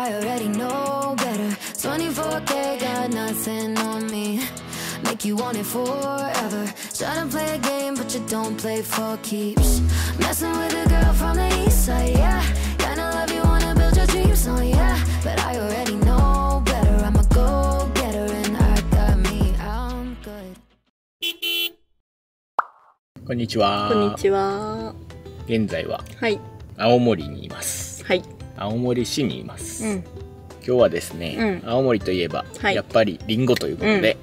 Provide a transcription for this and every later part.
I already know better. 24K got nothing on me. Make you want it forever. Try to play a game, but you don't play for keeps. Messing with a girl from the east side, yeah. Kinda love you, wanna build your dreams on, yeah. But I already know better. I'm a go getter, and I got me. I'm good. こんにちは。こんにちは。現在ははい。青森にいます。はい。青森市にいます。うん。今日はですね、うん青森といえば、はいやっぱりリンゴということで、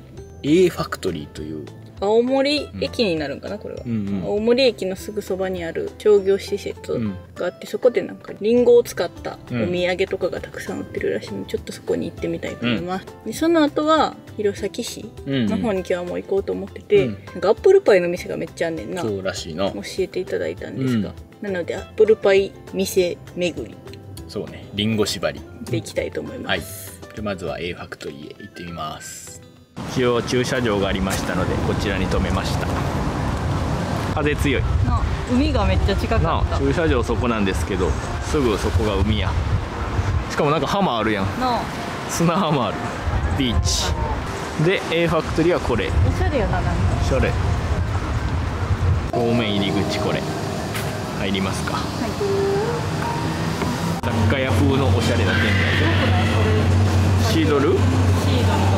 A ファクトリーという、青森駅になるんかな、これは。うんうん青森駅のすぐそばにある商業施設うんがあって、そこでなんかリンゴを使ったお土産とかがたくさん売ってるらしいので、ちょっとそこに行ってみたいと思います。でその後は弘前市うんの方に今日はもう行こうと思ってて、うんなんかアップルパイの店がめっちゃあんねんな。そうらしいな教えていただいたんですが、なのでアップルパイ店巡りそうねリンゴ縛り。で行きたいと思います。はい。でまずは A ファクトリーへ行ってみます。一応駐車場がありましたのでこちらに停めました。風強い。な海がめっちゃ近なあ駐車場そこなんですけどすぐそこが海や。しかもなんか浜あるやん。な砂浜ある。ビーチ。で A ファクトリーはこれ。おしゃれやななんか。おしゃれ。正面入り口これ。入りますか雑貨屋風のおしゃれな店内シードルシードル？と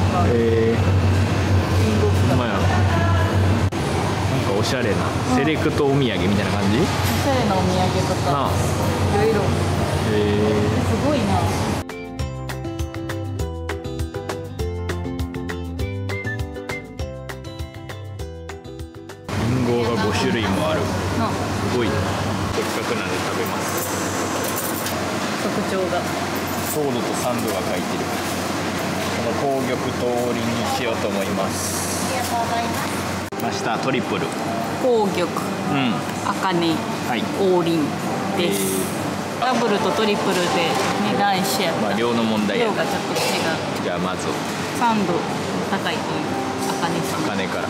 かえー、使まあなんかおしゃれなセレクトお土産みたいな感じ？おしゃれなお土産とか。なあ。いろいろ。えすごいな。ー、リンゴが5種類もある。なすごい。なせっかくなんで食べます特徴が。ソードとサンドが書いてる。この紅玉と王林にしようと思います。ありがとうございますましたトリプル。紅玉。うん。茜。はい。王林です。ダブルとトリプルで値段一緒やったまあ量の問題や量がちょっと違う。じゃあまず。サンド高いという茜さん。金から。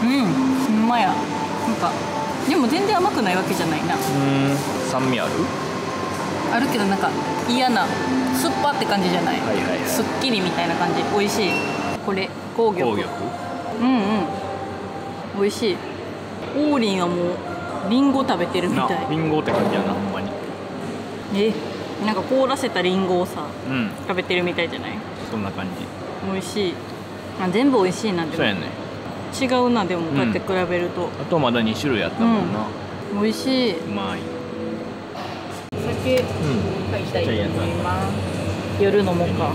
うん。ほんまや。なんかでも全然甘くないわけじゃないな。うーん酸味ある？あるけどなんか嫌な酸っぱって感じじゃない、はいはいはい。すっきりみたいな感じ。美味しい。これ紅玉紅玉うんうん。美味しい。王林はもうリンゴ食べてるみたないリンゴって感じやなほんまに。えなんか凍らせたリンゴをさうん。食べてるみたいじゃない？そんな感じ。美味しい。あ全部美味しいなでもそうやね違うなでもこうやって比べると、あとまだ2種類あったもんな、美味しい。うまい。お酒うん。買いたいと思います。夜飲もうか。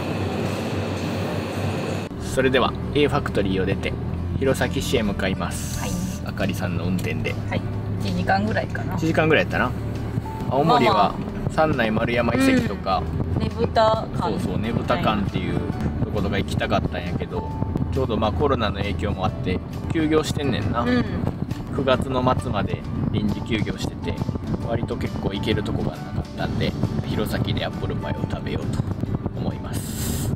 それでは A ファクトリーを出て弘前市へ向かいます、はい。あかりさんの運転で。はい。1時間ぐらいかな。1時間ぐらいやったな。青森まあは三内丸山遺跡とか、ねぶたそうそうねぶた館っていうところが行きたかったんやけどちょうどまあコロナの影響もあって休業してんねんな、うん。9月の末まで臨時休業してて割と結構行けるとこがなかったんで弘前でアップルパイを食べようと思います。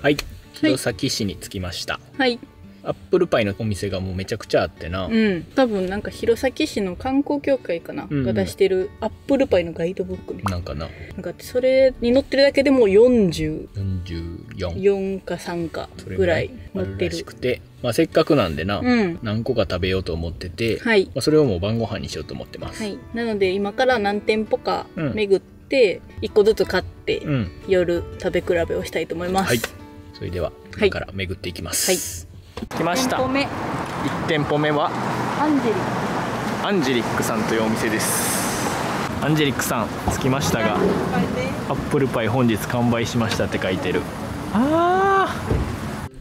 はい。弘前市に着きました、はいアップルパイのお店がもうめちゃくちゃあってな、うん。多分なんか弘前市の観光協会かな、うん。うんが出してるアップルパイのガイドブックみたいな。んかな。ななんかそれに載ってるだけでもう44 44か3かぐらい載ってる。しくて、まあ、せっかくなんでな、うん。何個か食べようと思ってて、はい。まあ、それをもう晩ご飯にしようと思ってます、はい。なので今から何店舗かうん。巡って1個ずつ買ってうん。夜食べ比べをしたいと思います、はい。それでははい。今から巡っていきます、来ました。店舗目。1店舗目は？アンジェリアンジェリックさんというお店です。アンジェリックさん着きましたがアップルパイ本日完売しましたって書いてる。あ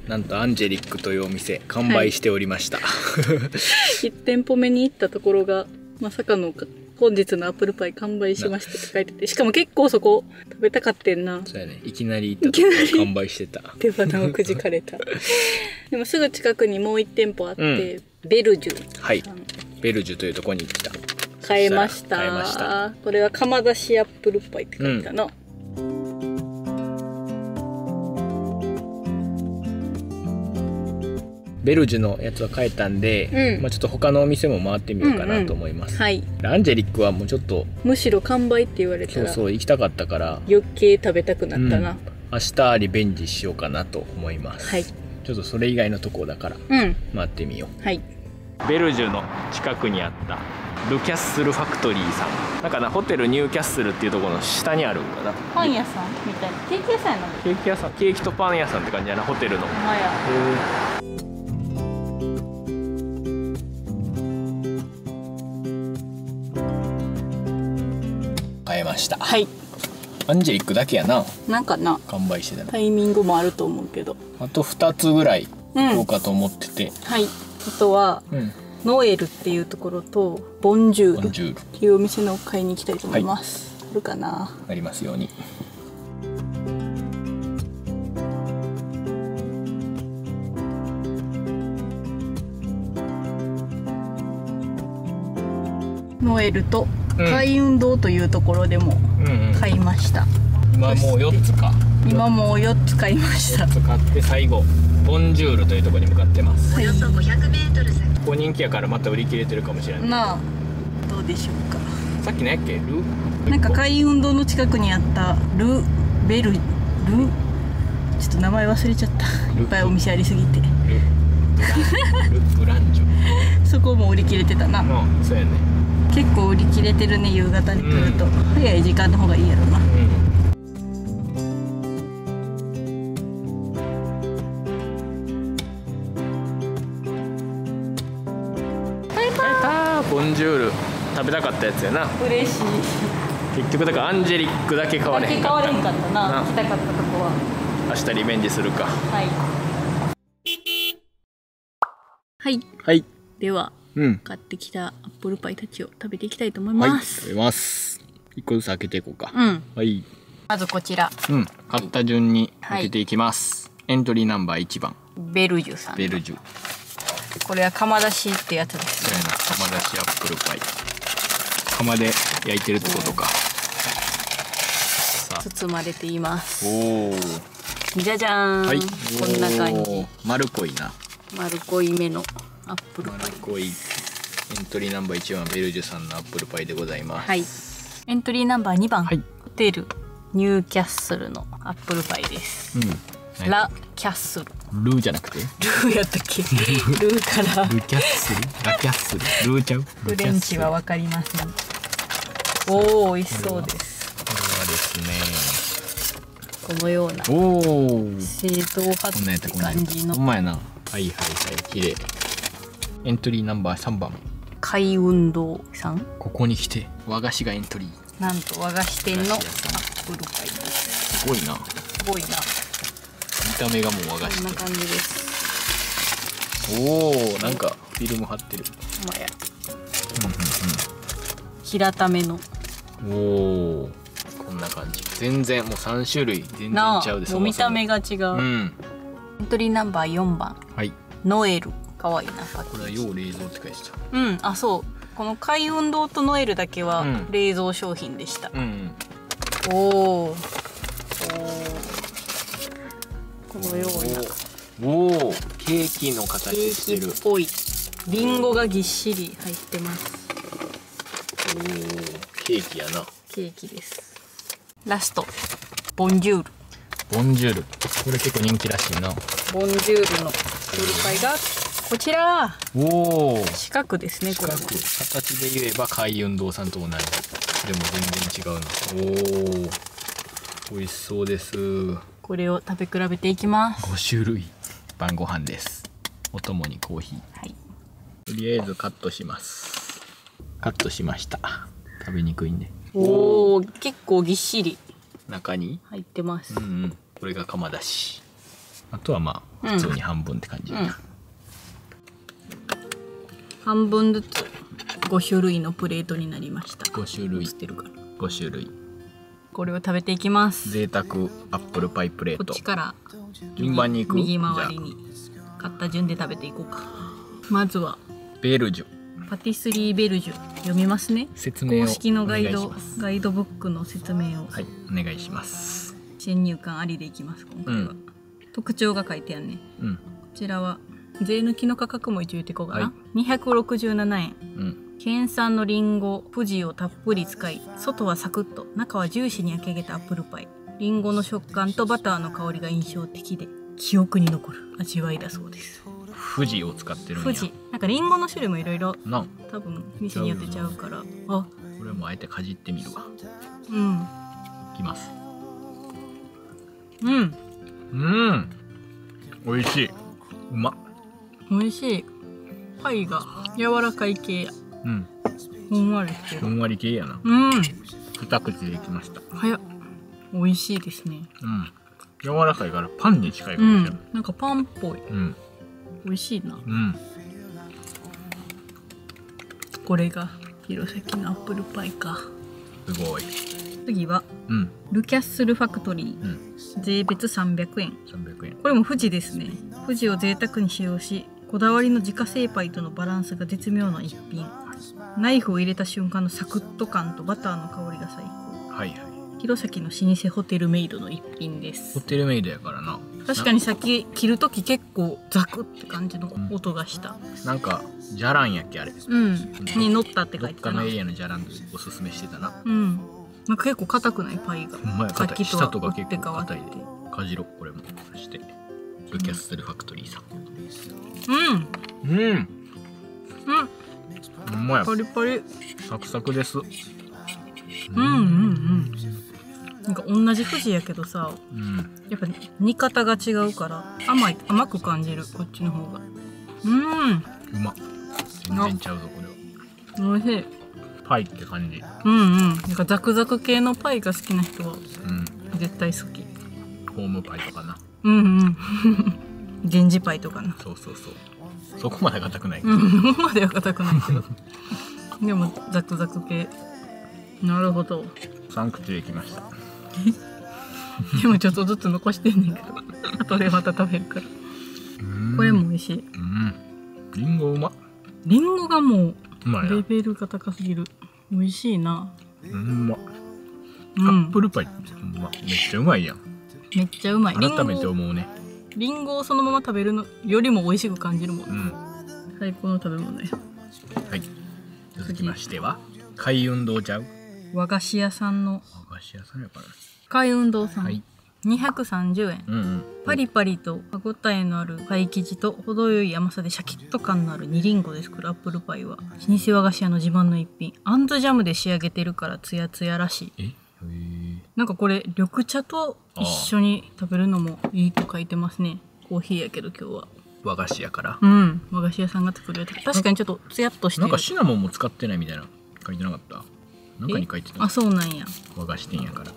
ー。なんとアンジェリックというお店完売しておりました、1店舗目に行ったところがまさかのか本日のアップルパイ完売しましたって書いててしかも結構そこ食べたかってんな。そうやね。いきなり行ったところ完売してた手花をくじかれた。でもすぐ近くにもう1店舗あって、うん。ベルジュはい。ベルジュというところに来た。買えました。買えました。これは釜出しアップルパイって書いてたな、ベルジュのやつは買えたんで、うん。まあ、ちょっと他のお店も回ってみようかなと思います、はい。アンジェリックはもうちょっとむしろ完売って言われたそうらそう行きたかったから余計食べたくなったな、うん。明日リベンジしようかなと思います、はい。ちょっとそれ以外のところだからうん。回ってみよはい、うベルジュの近くにあったルキャッスルファクトリーさん。だからホテルニューキャッスルっていうところの下にあるんかな。パン屋さんみたい。なケーキ屋さんやな。ケーキ屋さん。ケーキとパン屋さんって感じやなホテルの。ほんまや。買えました。はい。アンジェリックだけやな。なんかな。完売してたの。タイミングもあると思うけど。あと2つぐらいうん。どうかと思ってて。はい。あとはうん。ノエルっていうところとボンジュール。っていうお店の買いに行きたいと思います、あるかな。ありますように。ノエルとうん海運堂というところでもうんうん。買いました、今もう4つか。今もう4つ買いました。4つ買って最後ボンジュールというところに向かってます。はい。ここ人気やからまた売り切れてるかもしれない。なあどうでしょうか。さっき何やっけ？ルなんか海運動の近くにあったルベルルちょっと名前忘れちゃった。いっぱいお店ありすぎて。ルルブランジョ そこも売り切れてたな。うんそうやね結構売り切れてるね夕方に来ると、早い時間の方がいいやろな。うん。ボンジュール。食べたかったやつやな。嬉しい。結局だからアンジェリックだけ買われへんかった。なな。行きたかったとこは。明日リベンジするか。はい。はい。はい。ではうん。買ってきたアップルパイたちを食べていきたいと思いはいます、食べます。一個ずつ開けていこうか。うん。はい。まずこちら。うん。買った順に開けていきます、エントリーナンバー1番。ベルジュさん。ベルジュ。これは釜出しってやつですそうやな。釜出しアップルパイ。釜で焼いてるってことか。さあ。包まれています。おおじゃじゃーん、はい。こんな感じ。おー。丸っこいな。丸濃いめのアップルパイ丸い。エントリーナンバー1番ベルジュさんのアップルパイでございます。はい。エントリーナンバー2番、はい。ホテル。ニューキャッスルのアップルパイです。うん。ラ・キャッスル。ルーじゃなくて？ルーやったっけ？ルーから。ルキャッスル？ラキャッスル？ルーちゃう？フレンチはこわかりません。おお美味しそうです。れはですこのようなねおお正統派こんなんやって感じのほんまやな。はいはいはい。綺麗エントリーナンバー3番海運動さん？ここに来て和菓子がエントリー。なんと和菓子店のアップルパイです。すごいな。すごいな。見た目がもう和菓子こんな感じですおおなんかフィルム貼ってる。ほんまや。平ための。おおこんな感じ。全然もう3種類全然なちゃうで見た目がが違う、うん。エントリーナンバー4番。はい。ノエルかわいいなパッケこれは要冷蔵って書いてた。うんあそう。この海運動とノエルだけはうん。冷蔵商品でした、うんうん。おおこのような。おおケーキのケ形してる。ーキっぽいリンゴがぎっしり入ってます。おおケーキやな。ケーキです。ラスト。ボンジュール。ボンジュール。これ結構人気らしいな。ボンジュールのプルパイがこちらおお四角ですねこれ。形で言えば海運動さんと同じでも全然違うな。おお美味しそうです。これを食べ比べていきます。5種類晩ご飯です。お供にコーヒー。はい。とりあえずカットします。カットしました。食べにくいんで。おお結構ぎっしり。中に？入ってます。うんうん。これが釜だし。あとはまあうん普通に半分って感じ、うん半分ずつ5種類のプレートになりました。5種類。映ってるから5種類。これを食べていきます。贅沢アップルパイプレーこっトちから順番に行く？右回りに買った順で食べていこうか。まずはベルジュ。パティスリーベルジュ。読みますね。説明を公式のガイドガイドブックの説明を。はいお願いします。先入観ありでいきます今回は、うん。特徴が書いてあるねうん。こちらは税抜きの価格も一応言っていこうかな、は267円。うん。県産のリンゴ富士をたっぷり使い外はサクッと。中はジューシーに焼き上げたアップルパイ。リンゴの食感とバターの香りが印象的で記憶に残る。味わいだそうです。富士を使ってるんや。富士。なんかリンゴの種類もいろいろ多分店によってちゃうから。あ。これもあえてかじってみるわ。うん。いきます。うん。うん。美味しい。うまっ美味しい。パイが柔らかい系。やうん。ふんわりしてるふんわり系やな。うん。二口でいきました。早っ。美味しいですね。うん。柔らかいからパンに近いかうもしれないん。なんかパンっぽい。うん。美味しいな。うん。これが弘前のアップルパイか。すごい。次はうん。ルキャッスルファクトリー。うん。税別300円。300円。これも富士ですね。富士を贅沢に使用しこだわりの自家製パイとのバランスが絶妙な一品。ナイフを入れた瞬間のサクッと感とバターの香りが最高。はいはい。弘前の老舗ホテルメイドの一品でホすテルメイドやからな。確かにさっき切る時結構ザクって感じの音がした。なんかじゃらんやっけあれ。うん。に乗ったって書どっいてたなかのエリアのじゃらんでおすすめしてたな。うん。なんか結構硬くないパイが。さっきとはって変わって硬いで。かじろこれも。そしてルキャッスルファクトリーさんうん。うん。うん。まやパリパリサクサクです。うんうんうん。なんか同じ富士やけどさうん。やっぱ煮方が違うから甘い甘く感じるこっちの方が。うん。うま。全然ちゃうぞこれは。美味しい。パイって感じ。うんうん。なんかザクザク系のパイが好きな人はうん。絶対好き。ホームパイとかな。うんうん源氏パイとかな。そうそうそう。そこまで硬くない、うん。ここまでは硬くないけど。でもザクザク系。なるほど。3口できました。でもちょっとずつ残してんねんけど。後でまた食べるから。うん。これも美味しい。うん。リンゴうまりんごがもうレベルが高すぎる。美味しいな。うんまうアッんプルパイ。ってほんまめっちゃうまいやん。めっちゃうまい。改めてご思うねりんごをそのまま食べるのよりも美味しく感じるもんうん。最高の食べ物やはい。続きましては海運動ちゃう？和菓子屋さんの。和菓子屋さんやから。海運動さん、はい。230円。うんうん。パリパリと歯ごたえのあるパイ生地と程よい甘さでシャキッと感のある二リンゴで作るアップルパイは。老舗和菓子屋の自慢の一品。あんずジャムで仕上げてるからツヤツヤらしい。え？へえなんかこれ緑茶と一緒に食べるのもいいと書いてますね。コーヒーやけど今日は。和菓子やから。うん。和菓子屋さんが作るやつ。確かにちょっとツヤっとしてる。なんかシナモンも使ってないみたいな書いてなかった？中に書いてた。あそうなんや。和菓子店やから。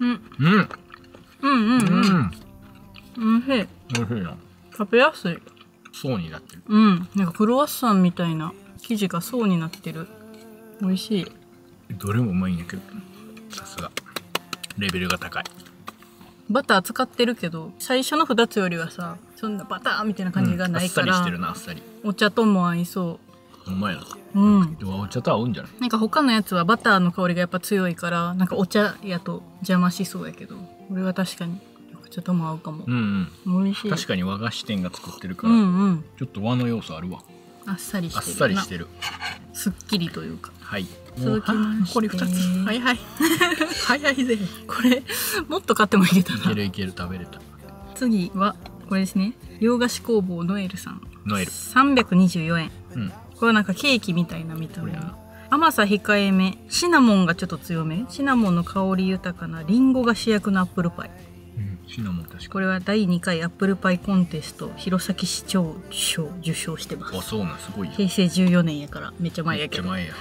うん。うん。うんうんううん。んうん美味しい。美味しいな。食べやすい。層になってる。うん。なんかクロワッサンみたいな生地が層になってる。美味しい。どれもうまいんやけどさすがレベルが高い。バター使ってるけど最初の2つよりはさそんなバターみたいな感じがないから、うんあっさりしてるなあっさり。お茶とも合いそほんまやな。ううんお茶と合うんじゃない？なんか他のやつはバターの香りがやっぱ強いからなんかお茶やと邪魔しそうやけどこれは確かに緑茶とも合うかも。う、ん美味しい。うん確かに和菓子店が作ってるかうら、んうん。ちょっと和の要素あるわ。あっさりあっしてるさりしてる。すっきりというかはい。続きまして。これ2つ。はい。はい早いぜ。いこれもっと買ってもいけたな。けるいける食べれた。次はこれですね。洋菓子工房ノエルさん。ノエル324円。うん。これはなんかケーキみたいな見た目これ。な甘さ控えめ。シナモンがちょっと強め。シナモンの香り豊かなリンゴが主役のアップルパイ。うん。シナモン。確かこれは第2回アップルパイコンテスト弘前市長賞受賞してます。あそうなんす。ごいよ平成14年やから。めっちゃ前めやけど。っちゃ前や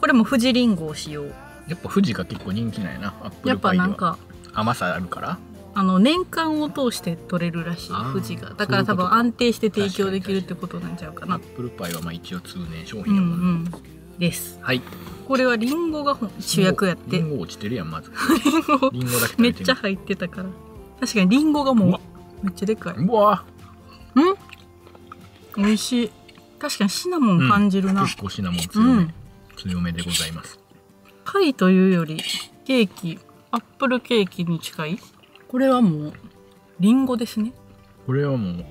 これも富士リンゴを使用。やっぱ富士が結構人気なんやなアップやっぱルパイでは。なんか甘さあるから。あの年間を通して取れるらしい富士が。だから多分安定して提供できるってことなんちゃうかな。アップルパイはまあ一応通年商うんう品やもんね、んです。はい。これはリンゴが主役やって。リンゴ落ちてるやんまず。リンゴだけめっちゃ入ってたから。確かにリンゴがもうめっちゃでかい。うわ。美味しい。確かにシナモン感じるな、結構シナモン強め、うん強めでございます。パイというよりケーキアップルケーキに近い？これはもうリンゴですね。これはもう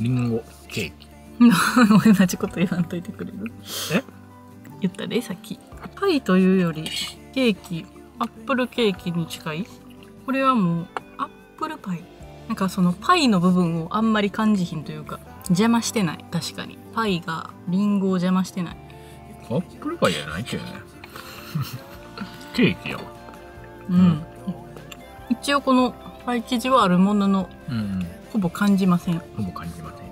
リンゴケーキ。同じこと言わんといてくれる？え？言ったでさっき。パイというよりケーキアップルケーキに近い？これはもうアップルパイ。なんかそのパイの部分をあんまり感じひんというか邪魔してない。確かに。パイがリンゴを邪魔してないアップルパイじゃないけ。どねケーキやわうん、一応このパイ生地はあるもののうん。うんほぼ感じません。ほぼ感じません。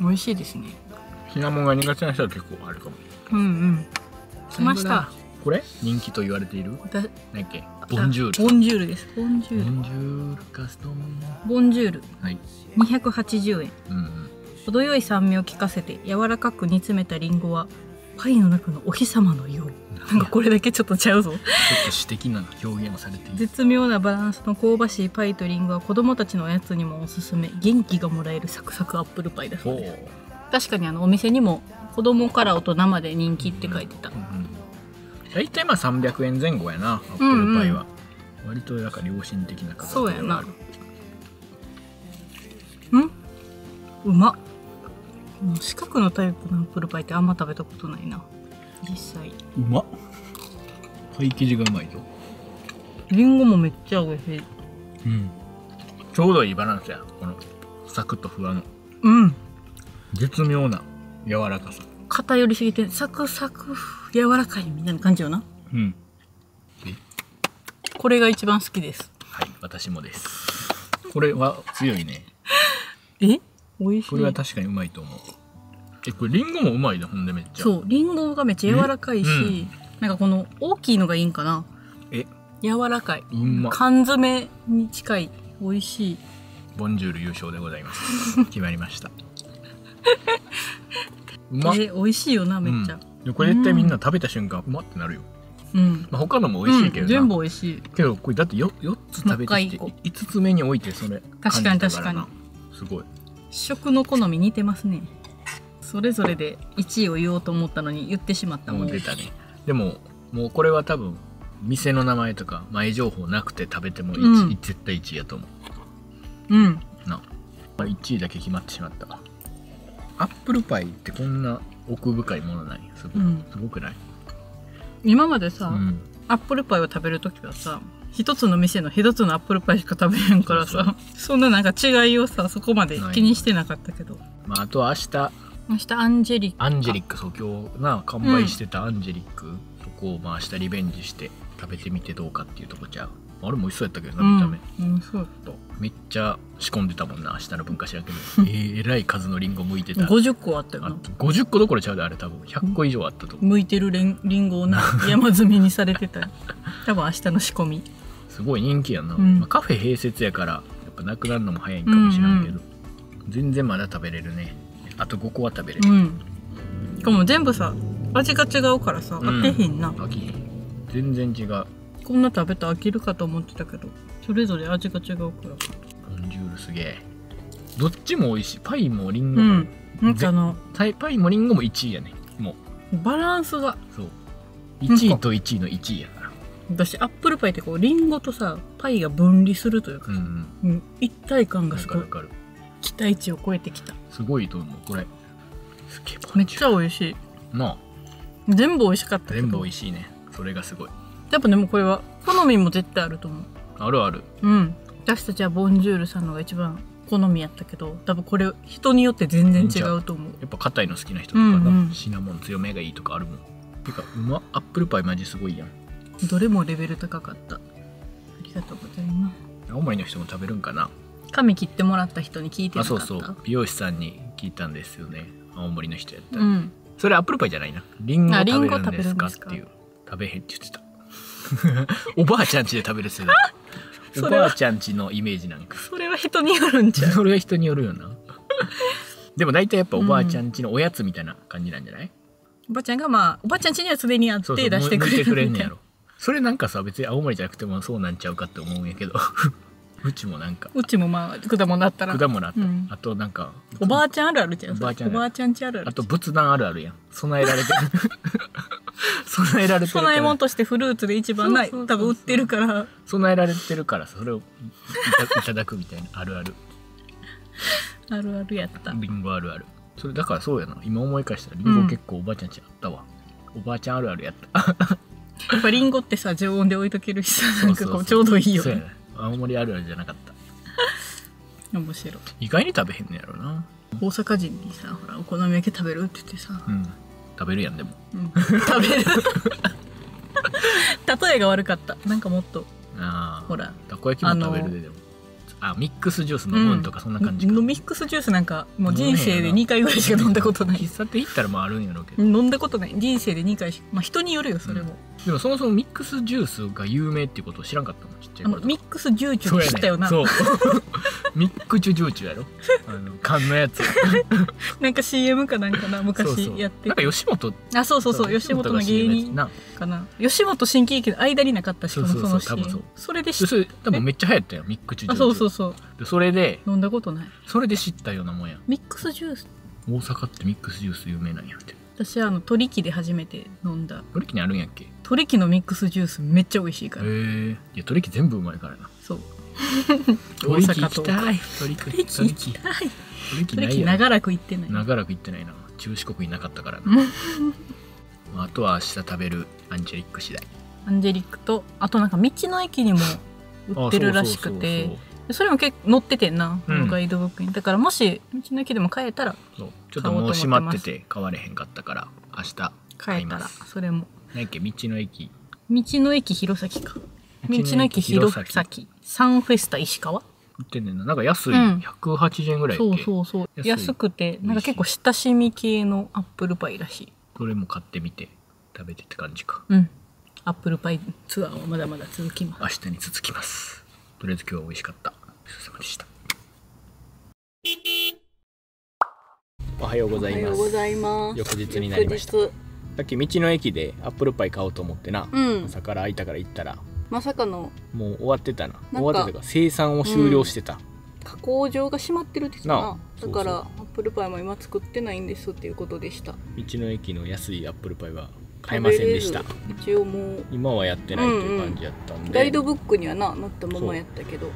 美味しいですね。シナモンが苦手な人は結構あるかも。うんうん。来ました。これ？人気と言われている？私。何やっけ？ボンジュールボンジュールです。ボンジュール。ボンジュールカスタムボンジュール。はい。280円。うんうん。程よい酸味を効かせて柔らかく煮詰めたリンゴはパイの中のお日様のよう。なんかこれだけちょっとちゃうぞ。ちょっと詩的な表現をされている。絶妙なバランスの香ばしいパイとリンゴは子供たちのおやつにもおすすめ。元気がもらえるサクサクアップルパイだそうおです。ー確かにあのお店にも子供から大人まで人気って書いてた。うんうん大体まあ300円前後やなアップルパイは、割となんか良心的な価格そうやな。があるん？うまっ四角のタイプのアップルパイってあんま食べたことないな。実際。うまっ。パイ生地がうまいぞリンゴもめっちゃ美味しい。うん。ちょうどいいバランスやこのサクッとふわの。うん。絶妙な柔らかさ。偏りすぎてサクサク柔らかいみたいな感じよな。うん。これが一番好きです。はい私もです。これは強いね。え？美味しい。これは確かにうまいと思う。えこれリンゴもうまいなほんでめっちゃ。そうリンゴがめっちゃ柔らかいし、うん。なんかこの大きいのがいいんかな。え？柔らかい、うんま。缶詰に近い美味しい。ボンジュール優勝でございます。決まりました。うまっ。え美味しいよなめっちゃ。うん。でこれ絶対みんな食べた瞬間うまってなるよ、うん、まあ、他のも美味しいけどな、うん。全部美味しい。けどこれだって 4, 4つ食べてきてもう一5つ目に置いてそれ確かに感じたらな。確すごい食の好み似てますね。それぞれで1位を言おうと思ったのに言ってしまったもん出たねでももうこれは多分店の名前とか前情報なくて食べても 1,、うん。絶対1位やと思う。ん。うな1位だけ決まってしまった。わアップルパイってこんな奥深いものない？すご,、うん。すごくない、今までさ、うん、アップルパイを食べるときはさ一つの店の一つのアップルパイしか食べへんからさ。そんななんか違いをさそこまで気にしてなかったけど。まあ、あとは明日。明日アンジェリックアンジェリックそう今日な完売してたアンジェリック、そこをまあ明日リベンジして食べてみてどうかっていうとこちゃう。あれも美味しそうやったけどな見た目、うん、うん、そうだっめっちゃ仕込んでたもんな明日の文化知らんけど えーえらい数のリンゴ剥いてた。た50個あったよあな50個どころちゃうであれ多分。100個以上あったと思う、向いてるリンゴをな 山積みにされてたよ。多分明日の仕込みすごい人気やな、うん。まあ、カフェ併設やからやっぱなくなるのも早いんかもしれんけど、全然まだ食べれるね。あと5個は食べれる、うん。しかも全部さ味が違うからさうん。飽きへんな、飽きへん。全然違う。こんな食べたら飽きるかと思ってたけどそれぞれ味が違うから。ボンジュールすげえ。どっちも美味しい。パイもリンゴも、うん。なんかあのパイもリンゴも1位やね。もバランスが。うそう。1位と1位の1位や。から私アップルパイってこうリンゴとさパイが分離するというかうんうん。うん一体感がわすごい期待値を超えてきた。すごいと思うこれ。めっちゃ美味しい。ルなあ。全部美味しかった全部美味しいね。それがすごい。やっぱでもこれは好みも絶対あると思う。あるある。うん。私たちはボンジュールさんのが一番好みやったけど多分これ人によって全然違うと思う。やっぱ硬いの好きな人とかな、うんうん。シナモン強めがいいとかあるもん。てかうまアップルパイマジすごいやんどれもレベル高かった。ありがとうございます。青森の人も食べるんかな？髪切ってもらった人に聞いてなあかった。そうそう。美容師さんに聞いたんですよね。青森の人やったら、うん。それアップルパイじゃないな。リンゴあ食べるんリンゴ食べでするんですか？かっていう。食べへんって言ってた。おばあちゃん家で食べる世代 おばあちゃん家のイメージなんか。それは人によるんちゃう。それは人によるよな。でも大体やっぱおばあちゃん家のおやつみたいな感じなんじゃない、おばちゃんがまあおばちゃん家にはすでにあって出してくれるみたいそれなんかさ別に青森じゃなくてもそうなんちゃうかって思うんやけど。うちもなんか。うちもまあ果物あったら。果物あった、うん。あとなんかおばあちゃんあるあるじゃんおばあちゃんあるおばあちゃんちあるあるあと仏壇あるあるやん。備えられてる。備えられてるから。供え物としてフルーツで一番ない。そうそうそうそう。多分売ってるから。備えられてるからさそれをいた いただくみたいな。あるある。あるあるやった。リンゴあるある。それだからそうやな。今思い返したらリンゴ結構おばあちゃんちあったわ、おばあちゃんあるあるやったやっぱリンゴってさ常温で置いとけるしさなんかこうちょうどいいよね。そうやね。青森あるあるじゃなかった。面白い。意外に食べへんねやろな。大阪人にさほらお好み焼き食べるって言ってさ、うん。食べるやんでも。うん。食べる。例えが悪かった。なんかもっとああほらたこ焼きも食べるででも。あミックスジュース飲むんとかそんな感じか、のミックスジュースなんかもう人生で2回ぐらいしか飲んだことない。喫茶店行ったらもうあるんやろうけど、飲んだことない。人生で2回しかまあ人によるよそれも、でもそもそもミックスジュースが有名っていうことを知らんかったもんちっちゃい頃。ミックスジューチュそうやね知ったよな、そう。ミックチュジューチュやろ。あの缶のやつ。なんか CM かなんかな昔やって。なんか吉本あそうそうそう吉本の芸人な。かな。吉本新喜劇の間になかったしかもそうそうそのそう多分そう。CM それで知っでそれ多分めっちゃ流行ったよミックチュジュあーチュそうそうそう。でそれで飲んだことない。それで知ったようなもんや。ミックスジュース？大阪ってミックスジュース有名なんやって。私あの鳥木で初めて飲んだ。鳥木にあるんやっけ？へ鳥木のミックスジュースめっちゃ美味しいから、えいや鳥木全部うまいからな。そう。大阪と。行きたい。鳥木鳥木行きたい。鳥木な鳥いやろ。木長らく行ってない。長らく行ってないな。中四国いなかったからな。ああとは明日食べるアンジェリック次第。アンジェリックとあとなんか道の駅にも 売ってるらしくてでそれも結構載っててんな、うん。ガイドブックにだからもし道の駅でも買えたらそう。ちょっともう閉まってて買われへんかったから明日買えたらそれも何やっけ道の駅。道の駅弘前か。道の駅弘前。サンフェスタ石川？売ってんねんな。なんか安い、うん。180円ぐらいやっけ。そうそうそう。安くてなんか結構親しみ系のアップルパイらしい。それも買ってみて食べてって感じか。うん。アップルパイツアーはまだまだ続きます。明日に続きます。とりあえず今日は美味しかった。ごちそうさまでした。おはようございます。ざいます。翌日になりましたさっき道の駅でアップルパイ買おうと思ってな、うん。朝から空いたから行ったら。まさかの。もう終わってたな。終わってたか生産を終了してた、加工場が閉まってるってな。だからアップルパイも今作ってないんですっていうことでした。道の駅の安いアップルパイは買えませんでした。一応もう。今はやってないという感じやったんで、ガイドブックにはな載ったままやったけど。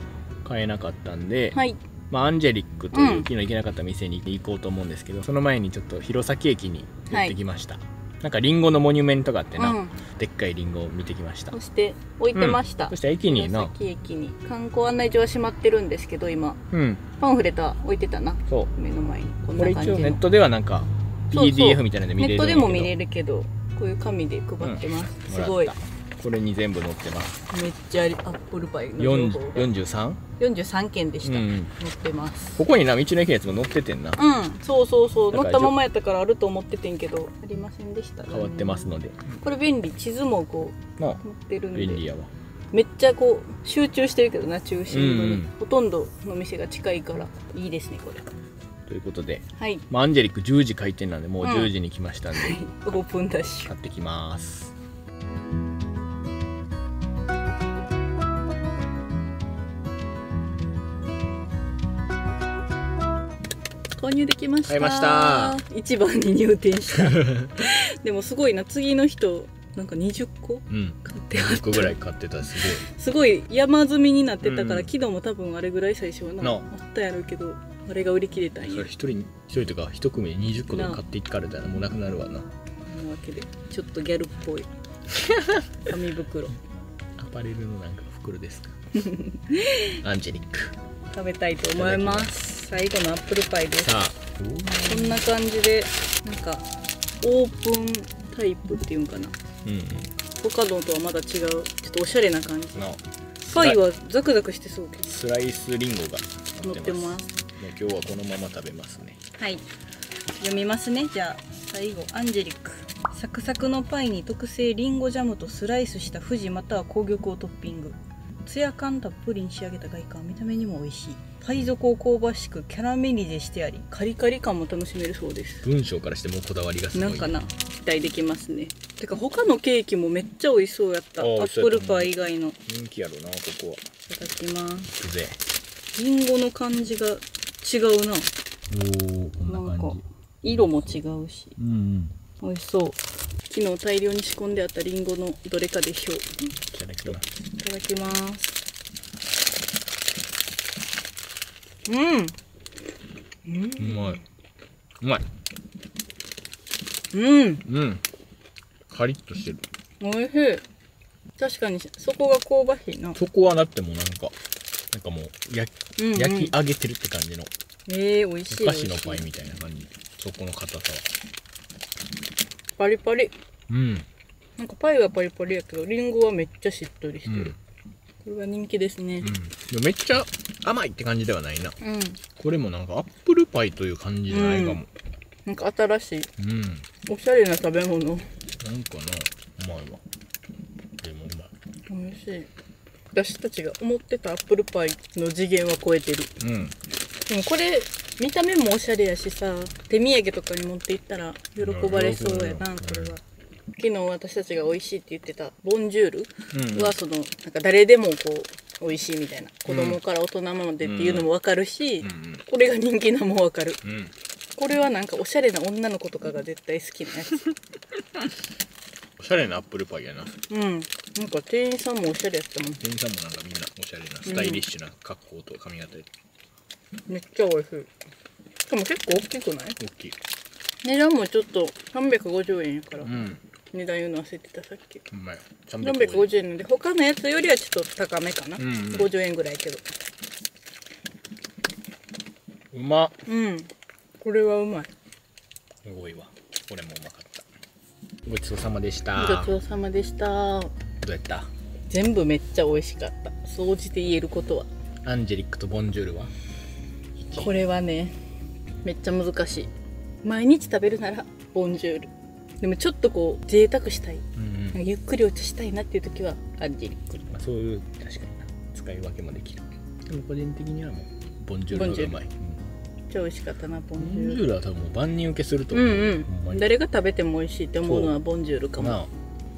買えなかったんで、はい。まあ、アンジェリックという、うん。昨日行けなかった店に行こうと思うんですけどその前にちょっと弘前駅に行ってきました、なんかリンゴのモニュメントがあってな、うん。でっかいリンゴを見てきました。そして置いてました、そして駅にな。弘前駅に観光案内所は閉まってるんですけど今。うん。パンフレットは置いてたな。そう。目の前に。こんこれな感じの一応ネットではなんか PDF みたいなので見ネッれるんやけど。トでも見れるけどこういう紙で配ってます、うん。すごいこれに全部載ってます。めっちゃアップルパイの情4報が。43? 43件でした、うん載ってます。ここにな道の駅のやつも載っててんな。うんそうそうそう。だから乗ったままやったからあると思っててんけどありませんでした。変わってますので。これ便利地図もこうの載ってるんで。便利やわ。めっちゃこう集中してるけどな中心部に、うんうん。ほとんどの店が近いからいいですねこれ。ということで、はい。まあ、アンジェリック10時開店なんでもう10時に来ましたんで、オープンダッシュ。買ってきます購入できました。買いました。一番に入店した。でもすごいな次の人なんか20個うん。買ってあっ10個ぐらい買ってたすすごい山積みになってたから、うん。昨日も多分あれぐらい最初はななあったやろうけどあれが売り切れたんや。一人一人とか一組で20個とか買っていかれたらもうなくなるわな。というわけでちょっとギャルっぽい。紙袋。アパレルのなんか袋ですか。アンジェリック。食べたいと思います最後のアップルパイです。こんな感じでなんかオープンタイプっていうんかな。うんうん。他のとはまだ違うちょっとおしゃれな感じ。の。パイはザクザクしてそうけスライスリンゴがど乗ってます。今日はこのまま食べますね。はい。読みますね。じゃあ最後。アンジェリック。サクサクのパイに特製リンゴジャムとスライスした富士または紅玉をトッピングツヤ感たっぷりに仕上げた外観見た目にも美味しい。パイ底を香ばしくキャラメリゼしてありカリカリ感も楽しめるそうです。文章からしてもうこだわりがすごい。なんかな期待できますね。てか他のケーキもめっちゃ美味しそうやった。アップルパイ以外の。い人気やろなここは。ただきます。ぜ。リンゴの感じが違うな。おなんか色も違うし。うんうん。美味しそう。昨日大量に仕込んであったリンゴのどれかでしょういいただきますただきます。うん。うん。うまいうまいうん。うん。カリッとしてる。おいしい確かにそこが香ばしいなそこはだってもうなん。かなん。かもう焼き,、うん。うん。焼き上げてる。って感じのえー、美味しいお菓子のパイみたいな感じそこの硬さはパリパリうん。なんかパイはパリパリやけどリンゴはめっちゃしっとりしてる、うん。これは人気ですね。うん。めっちゃ甘いって感じではないな。うん、これもなんかアップルパイという感じじゃないかも。なんか新しい。うん、おしゃれな食べ物。なんかなうまいわ。でもうまい美味しい。私たちが思ってたアップルパイの次元は超えてる。うん。でもこれ見た目もおしゃれやしさ手土産とかに持って行ったら喜ばれそうやなうんこれは昨日私たちが美味しいって言ってたボンジューうんルはそのなんか誰でもこう美味しいみたいな子供から大人までっていうのも分かるし、うんこれが人気なのも分かる。うん。これはなんかおしゃれな女の子とかが絶対好きなやつ。おしゃれなアップルパイやな。うん。なんか店員さんもおしゃれやったもん。店員さんもなんかみんなおしゃれなスタイリッシュな格好と髪型でめっちゃ美味しい。しかも結構大きくない？大きい。値段もちょっと350円やから、うん値段言うの忘れてたさっき。うまい450円なんで他のやつよりはちょっと高めかな、うんうん。50円ぐらいけど。うま。っうん。これはうまい。すごいわ。これもうまかった。ごちそうさまでした。ごちそうさまでした。どうやった？全部めっちゃ美味しかった。総じて言えることは。アンジェリックとボンジュールは？これはねめっちゃ難しい。毎日食べるならボンジュールでもちょっとこう贅沢したい。うんなん。かゆっくりお茶したいなっていう時はアンジェリックまあ、そういう確かにな。使い分けもできる。でも個人的にはもうボンジュールがうまい。めっちゃ美味しかったなボボンジュール。ンジュールは多分万人受けするとう思う、んうん。ほん誰が食べても美味しいって思うのはボンジュールかも。なあ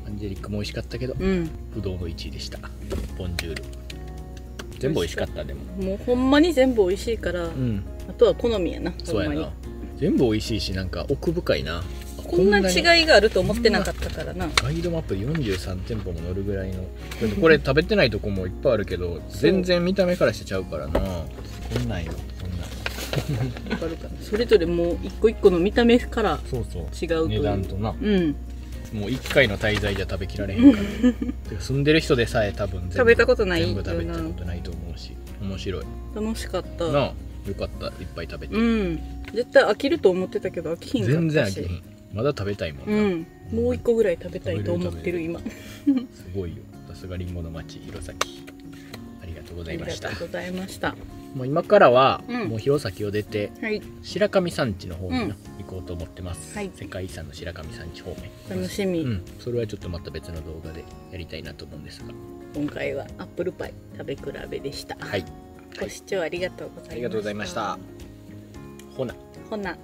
アンジェリックも美味しかったけど、うん。不動の1位でした。ボンジュール。全部美味しかったでも。もうほんまに全部美味しいから、うん。あとは好みやなそうやな。全部美味しいしなんか奥深いなこんなに違いがあると思ってなかったからな。ガイドマップ43店舗も載るぐらいのこれ食べてないとこもいっぱいあるけど全然見た目からしてちゃうからな。こんなんよ。こんなん。わかるかな。それぞれもう一個一個の見た目から違うと値段とな。もうん。う1回の滞在じゃ食べきられへんから。住んでる人でさえ多分全部食べたことない。全部食べたことないと思うし面白い。楽しかった。なあよかった。いっぱい食べて、うん。絶対飽きると思ってたけど飽きひんかったし。全然飽きへんまだ食べたいもんな、うん。もう一個ぐらい食べたいと思ってる今。すごいよ。さすがりんごの町弘前。ありがとうござありいました。がとうございました。もう今からは、うん。もう弘前を出てはい。白神山地の方にな、うん。行こうと思ってます、はい。世界遺産の白神山地方面。楽しみ、うん、それはちょっとまた別の動画でやりたいなと思うんですが。今回はアップルパイ食べ比べでした。はい。ご視聴ありがとうございました。ありがとうございました。ほな。ほな